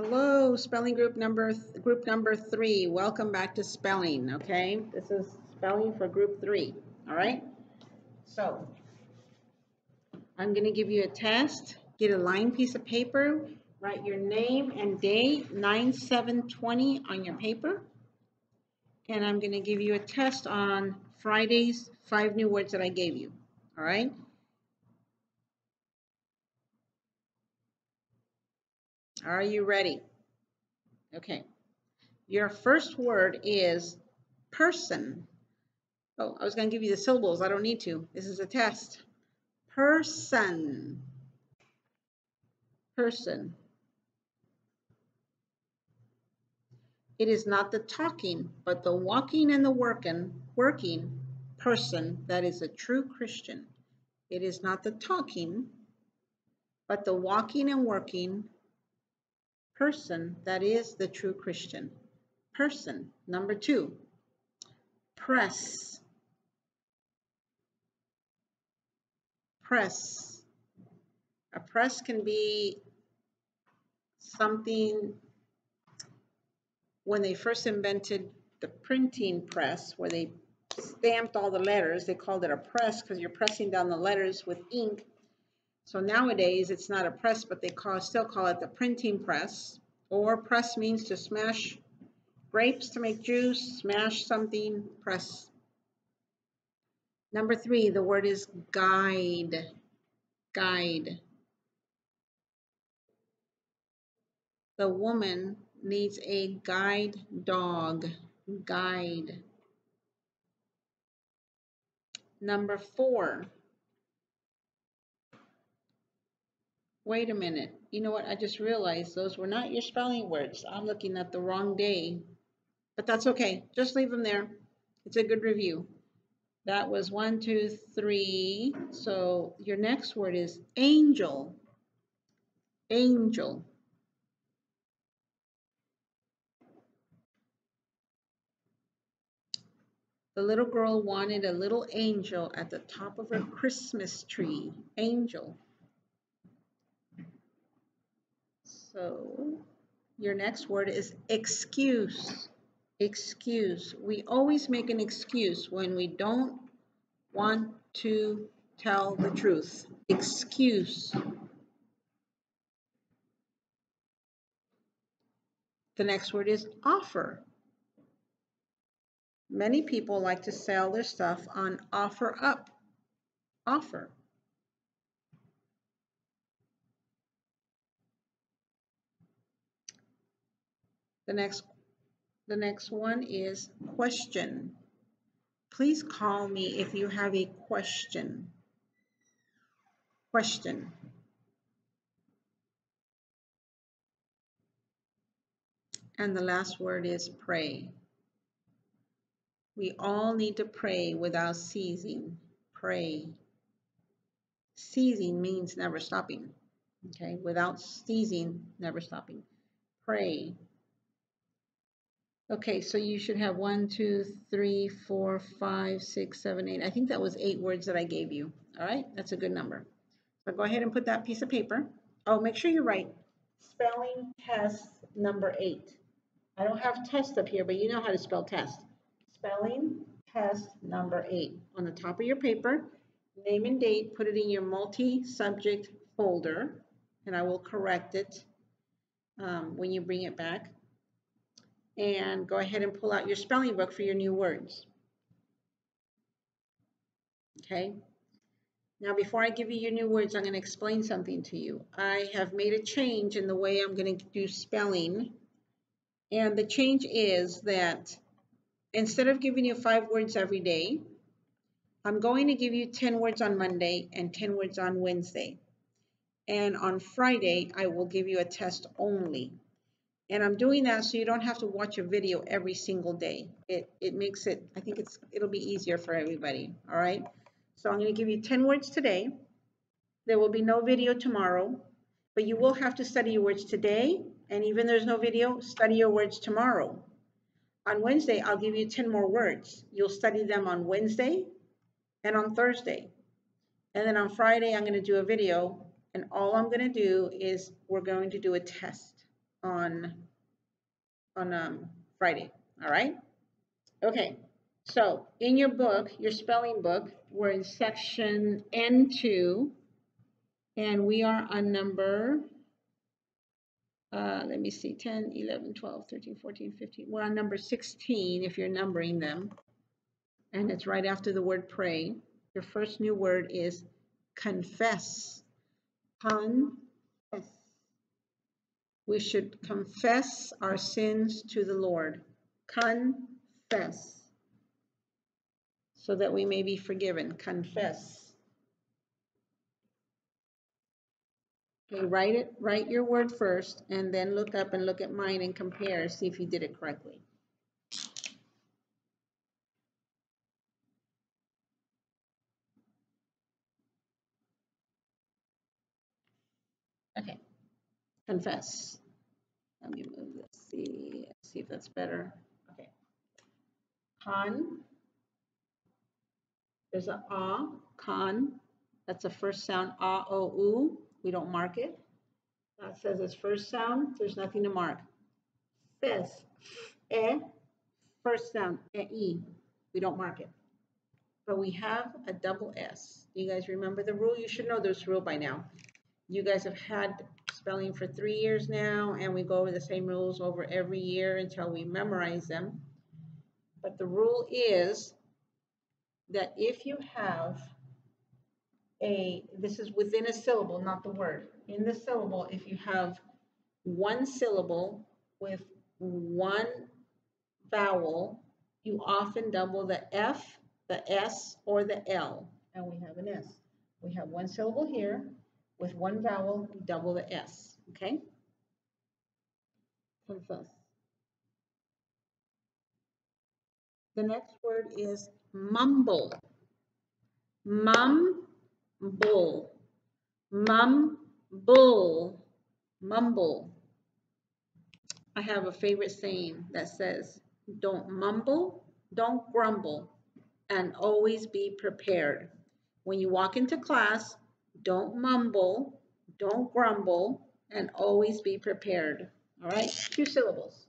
Hello, spelling group number group number three. Welcome back to spelling. Okay, this is spelling for group three. All right. So I'm going to give you a test. Get a lined piece of paper. Write your name and date 9720 on your paper. And I'm going to give you a test on Friday's five new words that I gave you. All right. Are you ready? Okay. Your first word is person. Oh, I was going to give you the syllables. I don't need to. This is a test. Person. Person. It is not the talking, but the walking and the working, working person that is a true Christian. It is not the talking, but the walking and working person that is the true Christian. Person. Number two, press. Press. A press can be something when they first invented the printing press where they stamped all the letters, they called it a press because you're pressing down the letters with ink so nowadays it's not a press, but they call, still call it the printing press. Or press means to smash grapes to make juice, smash something, press. Number three, the word is guide. Guide. The woman needs a guide dog. Guide. Number four, Wait a minute. You know what? I just realized those were not your spelling words. I'm looking at the wrong day. But that's okay. Just leave them there. It's a good review. That was one, two, three. So your next word is angel. Angel. The little girl wanted a little angel at the top of her Christmas tree. Angel. So your next word is excuse. Excuse. We always make an excuse when we don't want to tell the truth. Excuse. The next word is offer. Many people like to sell their stuff on OfferUp. Offer. The next, the next one is question. Please call me if you have a question. Question. And the last word is pray. We all need to pray without ceasing. Pray. Ceasing means never stopping. Okay, without ceasing, never stopping. Pray. Okay, so you should have one, two, three, four, five, six, seven, eight. I think that was eight words that I gave you. All right, that's a good number. So go ahead and put that piece of paper. Oh, make sure you write spelling test number eight. I don't have test up here, but you know how to spell test. Spelling test number eight. On the top of your paper, name and date, put it in your multi-subject folder, and I will correct it um, when you bring it back and go ahead and pull out your spelling book for your new words. Okay. Now, before I give you your new words, I'm going to explain something to you. I have made a change in the way I'm going to do spelling. And the change is that instead of giving you five words every day, I'm going to give you 10 words on Monday and 10 words on Wednesday. And on Friday, I will give you a test only. And I'm doing that so you don't have to watch a video every single day. It, it makes it, I think it's it'll be easier for everybody, all right? So I'm going to give you 10 words today. There will be no video tomorrow, but you will have to study your words today, and even there's no video, study your words tomorrow. On Wednesday, I'll give you 10 more words. You'll study them on Wednesday and on Thursday. And then on Friday, I'm going to do a video, and all I'm going to do is we're going to do a test on, on um, Friday, all right? Okay, so in your book, your spelling book, we're in section N2, and we are on number, uh, let me see, 10, 11, 12, 13, 14, 15. We're on number 16 if you're numbering them. And it's right after the word pray. Your first new word is confess. Confess. We should confess our sins to the Lord. Confess. So that we may be forgiven. Confess. Okay, write it, write your word first, and then look up and look at mine and compare, see if you did it correctly. Okay, confess. Let me move this, see, see if that's better. Okay. Con. There's a ah, con. That's the first sound, ah, o, u. We don't mark it. That says its first sound. There's nothing to mark. Fes, e, first sound, e, We don't mark it. But we have a double S. You guys remember the rule? You should know this rule by now. You guys have had spelling for three years now, and we go over the same rules over every year until we memorize them. But the rule is that if you have a, this is within a syllable, not the word. In the syllable, if you have one syllable with one vowel, you often double the F, the S, or the L, and we have an S. We have one syllable here with one vowel, we double the S, okay? Confess. The next word is mumble. Mumble. Mumble. mumble. I have a favorite saying that says, don't mumble, don't grumble, and always be prepared. When you walk into class, don't mumble, don't grumble, and always be prepared. All right, two syllables.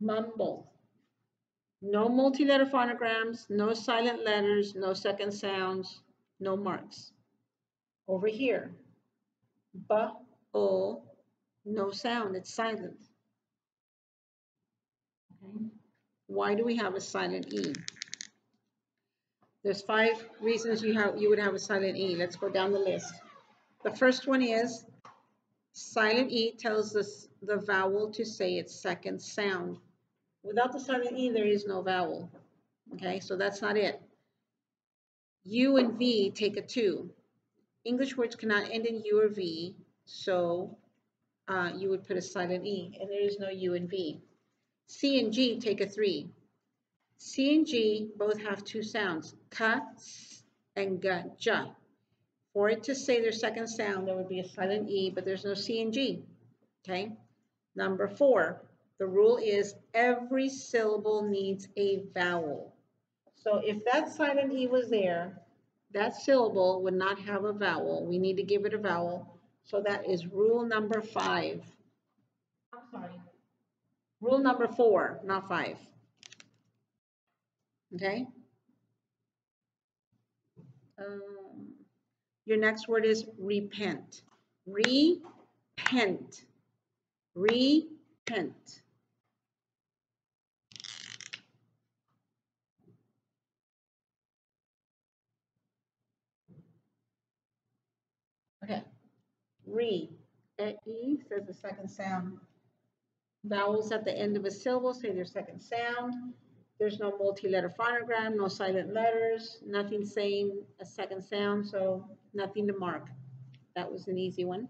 mumble. No multi-letter phonograms, no silent letters, no second sounds, no marks. Over here, ba, o, no sound, it's silent. Okay. Why do we have a silent E? There's five reasons you have you would have a silent E. Let's go down the list. The first one is silent E tells us the vowel to say its second sound. Without the silent E, there is no vowel. Okay, so that's not it. U and V take a 2. English words cannot end in U or V, so uh, you would put a silent E, and there is no U and V. C and G take a 3. C and G both have two sounds, ka, and ga, ja. For it to say their second sound, there would be a silent E, but there's no C and G. Okay? Number four, the rule is every syllable needs a vowel. So if that silent E was there, that syllable would not have a vowel. We need to give it a vowel. So that is rule number five. Rule number four, not five. Okay? Um, your next word is repent. Repent. Repent. Okay. Re. E says the second sound. Vowels at the end of a syllable say their second sound. There's no multi-letter phonogram, no silent letters, nothing saying a second sound, so nothing to mark. That was an easy one.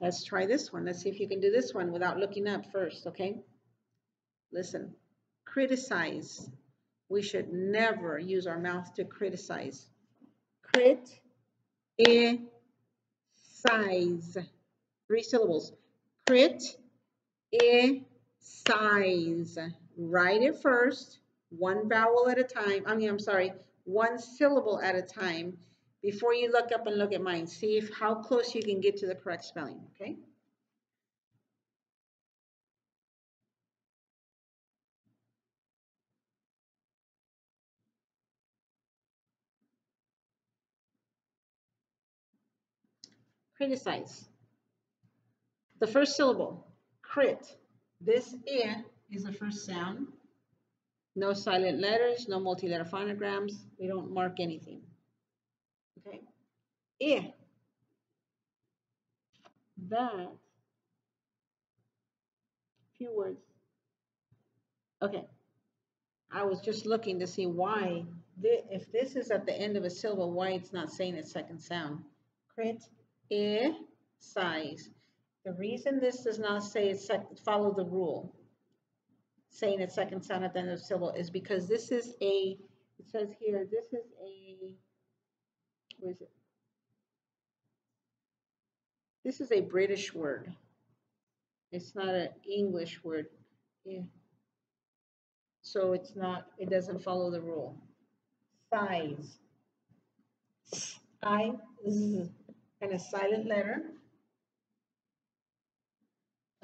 Let's try this one. Let's see if you can do this one without looking up first, okay? Listen, criticize. We should never use our mouth to criticize. Crit e size. Three syllables. Crit e size. Write it first, one vowel at a time. I mean, I'm sorry, one syllable at a time before you look up and look at mine. See if how close you can get to the correct spelling, okay? Criticize. The first syllable, crit. This I is the first sound. No silent letters, no multi-letter phonograms. We don't mark anything. Okay. I. That. Few words. Okay. I was just looking to see why, if this is at the end of a syllable, why it's not saying its second sound. Crit, I, size. The reason this does not say it's follow the rule, saying its second sound at the end of syllable, is because this is a, it says here, this is a, what is it? This is a British word. It's not an English word. Yeah. So it's not, it doesn't follow the rule. Size. I, z, and a silent letter.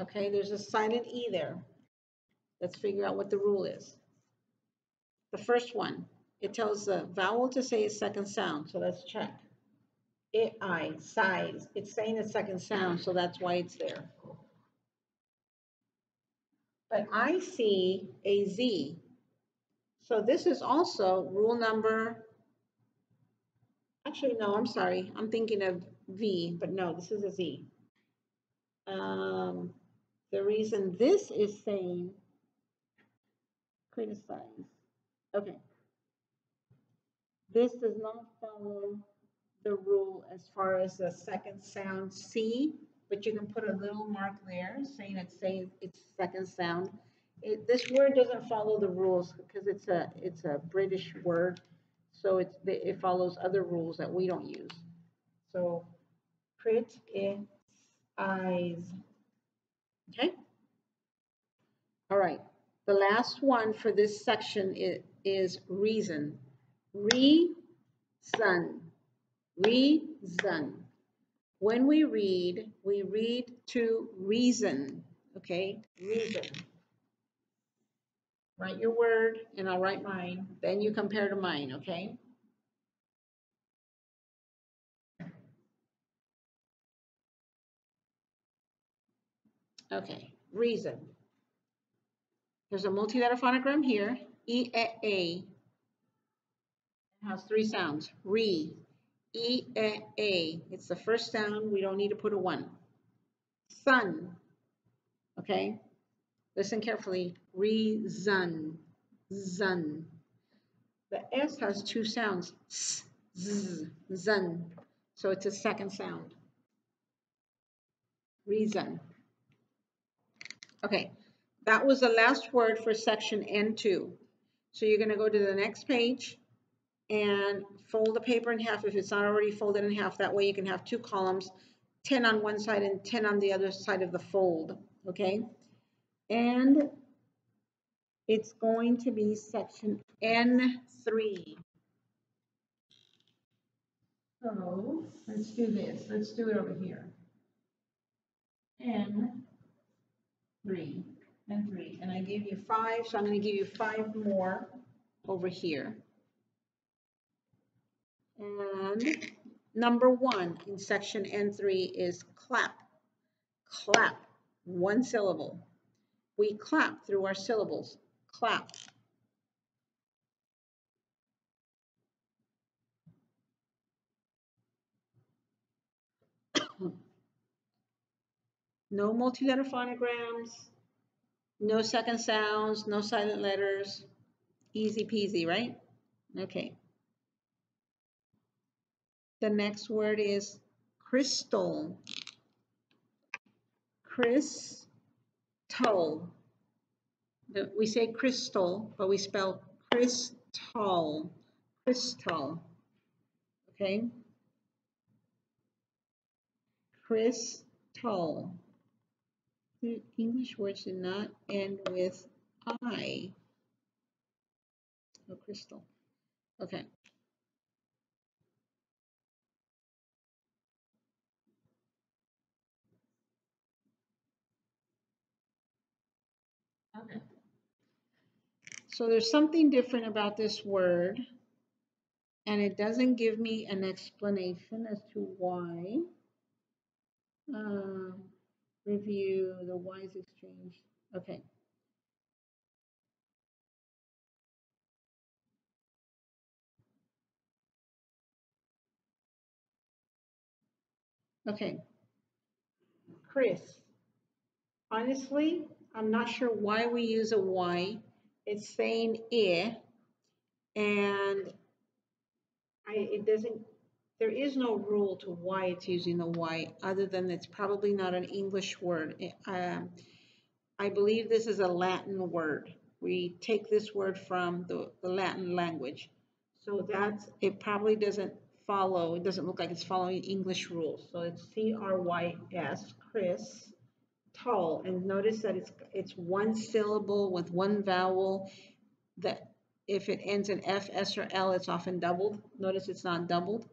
Okay, there's a silent E there. Let's figure out what the rule is. The first one, it tells the vowel to say its second sound, so let's check. It, I, size, it's saying its second sound, so that's why it's there. But I see a Z. So this is also rule number, actually, no, I'm sorry. I'm thinking of V, but no, this is a Z. Um, the reason this is saying criticize. Okay. This does not follow the rule as far as the second sound C, but you can put a little mark there saying it's saying its second sound. It, this word doesn't follow the rules because it's a it's a British word, so it's it follows other rules that we don't use. So, crit eyes. Okay? All right. The last one for this section is, is reason. Reason. Reason. When we read, we read to reason. Okay? Reason. Write your word and I'll write mine. Then you compare to mine, okay? Okay, reason. There's a multi-letter phonogram here, E -a, -a. It has three sounds, re, E -a, -a. It's the first sound, we don't need to put a one. Sun, okay? Listen carefully, reason, zun. The S has two sounds, s, z, zun. So it's a second sound. Reason. Okay, that was the last word for section N2. So you're going to go to the next page and fold the paper in half if it's not already folded in half. That way you can have two columns, 10 on one side and 10 on the other side of the fold. Okay, and it's going to be section N3. So let's do this. Let's do it over here. N three, and three. And I gave you five, so I'm going to give you five more over here. And number one in section N3 is clap. Clap, one syllable. We clap through our syllables. Clap. No multi-letter phonograms, no second sounds, no silent letters. Easy peasy, right? Okay. The next word is crystal. Crystal. We say crystal, but we spell crystal. Crystal. Okay? Crystal English words do not end with I. Oh, crystal. Okay. Okay. So there's something different about this word, and it doesn't give me an explanation as to why. Review the WISE exchange. Okay. Okay. Chris, honestly, I'm not sure why we use a Y. It's saying I, and I, it doesn't, there is no rule to why it's using the Y, other than it's probably not an English word. Um, I believe this is a Latin word. We take this word from the, the Latin language. So that's, it probably doesn't follow, it doesn't look like it's following English rules. So it's C-R-Y-S, Chris, tall. And notice that it's, it's one syllable with one vowel that if it ends in F, S, or L, it's often doubled. Notice it's not doubled.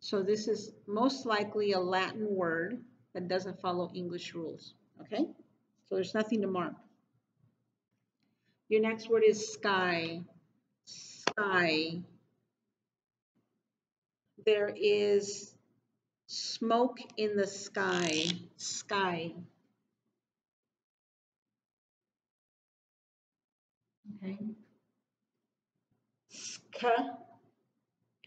So this is most likely a Latin word that doesn't follow English rules, okay? So there's nothing to mark. Your next word is sky. Sky there is smoke in the sky. Sky. Okay. Sk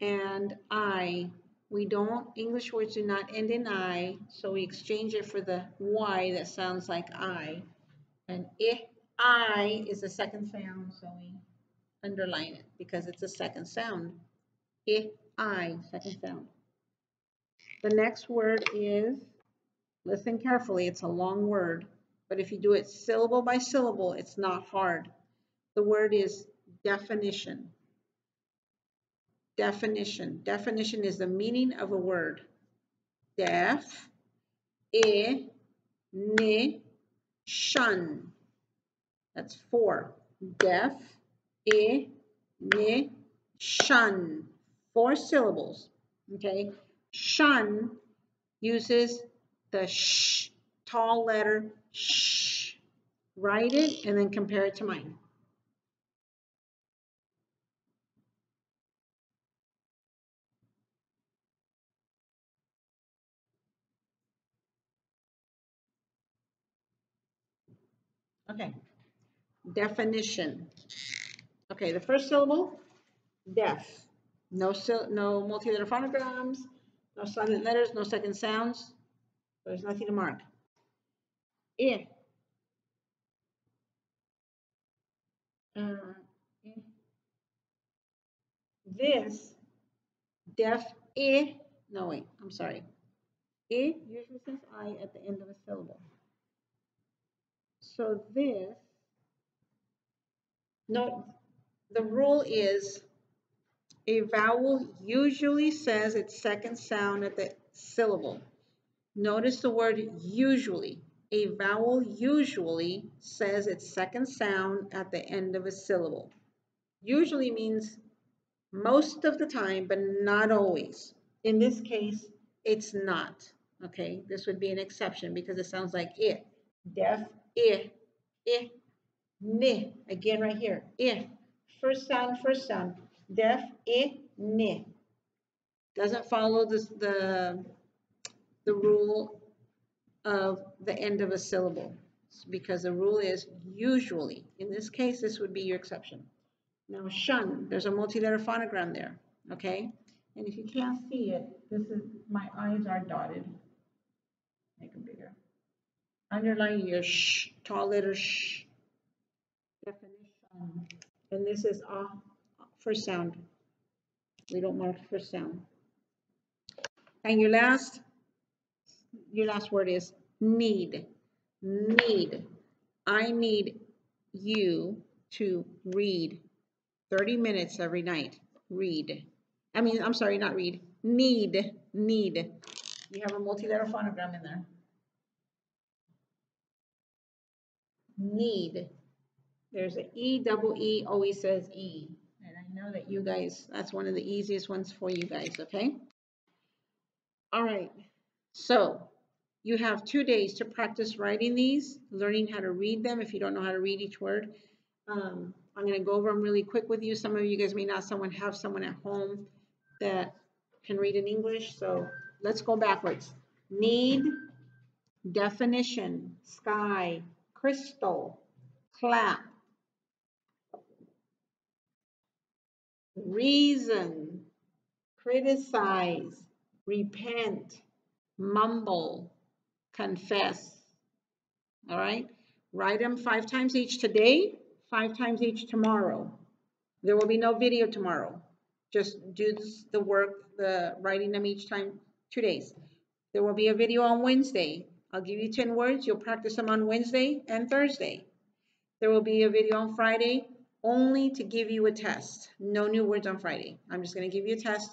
and I. We don't, English words do not end in I, so we exchange it for the Y that sounds like I. And if I is the second sound, so we underline it because it's a second sound. If I, second sound. The next word is, listen carefully, it's a long word, but if you do it syllable by syllable, it's not hard. The word is definition. Definition. Definition is the meaning of a word. Def, e, ne, shun. That's four. Def, e, ne, shun four syllables, okay? Shun uses the sh, tall letter sh. Write it and then compare it to mine. Okay, definition. Okay, the first syllable, deaf. No, no multi-letter phonograms, no silent letters, no second sounds. There's nothing to mark. If uh, this deaf i no wait i'm sorry i usually says i at the end of a syllable so this note the rule is a vowel usually says its second sound at the syllable. Notice the word usually. A vowel usually says its second sound at the end of a syllable. Usually means most of the time, but not always. In this case, it's not. Okay, this would be an exception because it sounds like it. Def, i, i, ni. Again, right here, i. First sound, first sound def e ne. Doesn't follow this, the, the rule of the end of a syllable because the rule is usually. In this case, this would be your exception. Now shun, there's a multi-letter phonogram there, okay? And if you can't see it, this is, my eyes are dotted. Underline your sh, tall letter sh. Definition. And this is ah, first sound. We don't mark for sound. And your last, your last word is need. Need. I need you to read 30 minutes every night. Read. I mean, I'm sorry, not read. Need. Need. You have a multi-letter phonogram in there. Need. There's an E double E always says E. And I know that you guys, that's one of the easiest ones for you guys, okay? All right, so you have two days to practice writing these, learning how to read them if you don't know how to read each word. Um, I'm going to go over them really quick with you. Some of you guys may not someone have someone at home that can read in English, so let's go backwards. Need, definition, sky, crystal, clap, reason, criticize, repent, mumble, confess. All right? Write them five times each today, five times each tomorrow. There will be no video tomorrow. Just do the work, the writing them each time, two days. There will be a video on Wednesday. I'll give you 10 words. You'll practice them on Wednesday and Thursday. There will be a video on Friday only to give you a test. No new words on Friday. I'm just going to give you a test.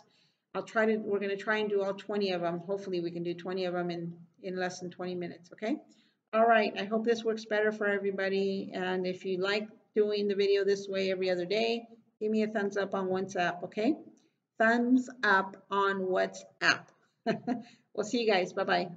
I'll try to, we're going to try and do all 20 of them. Hopefully we can do 20 of them in, in less than 20 minutes, okay? All right, I hope this works better for everybody. And if you like doing the video this way every other day, give me a thumbs up on WhatsApp, okay? Thumbs up on WhatsApp. we'll see you guys. Bye-bye.